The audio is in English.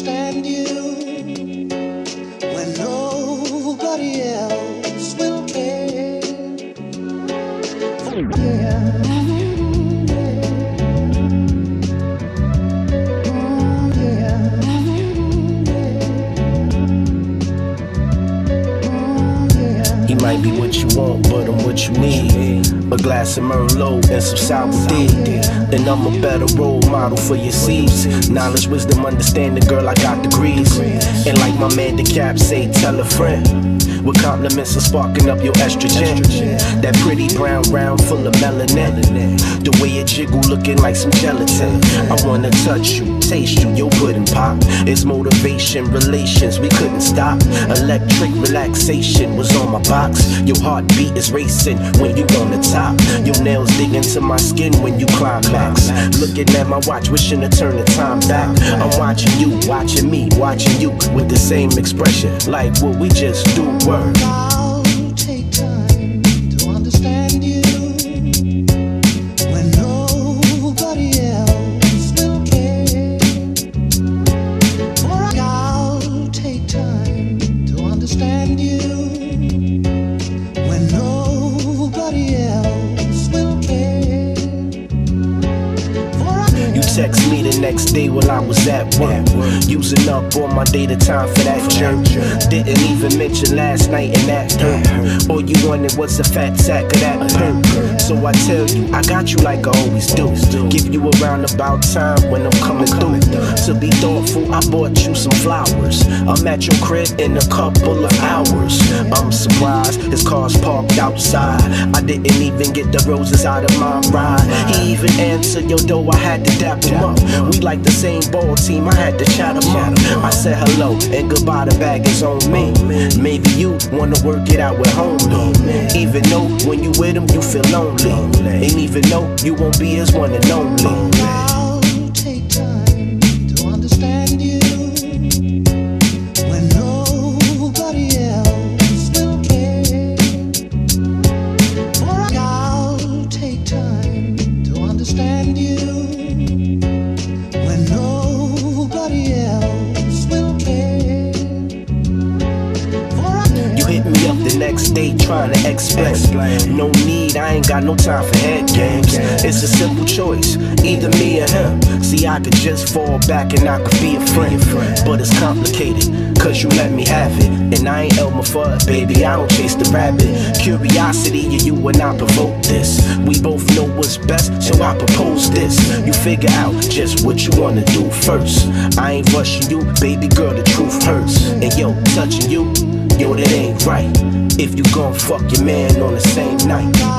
understand you when nobody else will care. Oh, oh, yeah. Oh, yeah. He might be what you want, but I'm what you need. A glass of Merlot and some sour D. And I'm a better role model for your seeds. Knowledge, wisdom, understanding, girl, I got degrees. And like my man DeCap say, tell a friend. With compliments of sparking up your estrogen. That pretty brown round full of melanin. The way it jiggle looking like some gelatin. I wanna touch you, taste you, your pudding pop. It's motivation, relations, we couldn't stop. Electric relaxation was on my box. Your heartbeat is racing when you on the top. Your nails dig into my skin when you climax. Looking at my watch, wishing to turn the time back. I'm watching you, watching me, watching you with the same expression. Like what we just do, word. I'll text me the next day while I was at work. Using up all my data time for that jerk. Didn't even mention last night in that dirt. All you wanted was a fat sack of that perk. So I tell you, I got you like I always do. Give you a roundabout time when I'm coming through. To be thoughtful, I bought you some flowers. I'm at your crib in a couple of hours. I'm surprised his car's parked outside. I didn't even get the roses out of my ride. He even answered yo, though I had to dap him up. We like the same ball team, I had to chat him up. I said hello and goodbye, the bag is on me. Maybe you wanna work it out with homie. Even though when you with him, you feel lonely. And even though you won't be his one and only. You when nobody else will care. You hit me up the next day trying to explain. No need, I ain't got no time for head games. It's a simple choice, either me or him. See, I could just fall back and I could be a friend. But it's complicated, cause you let me have it. And I ain't Elmer Fudd, baby, I don't chase the rabbit. Curiosity, yeah, you and I provoke this. We both know what's best, so I propose this. You figure out just what you wanna do first. I ain't rushing you, baby girl, the truth hurts. And yo, touching you, yo, that ain't right. If you gon' fuck your man on the same night.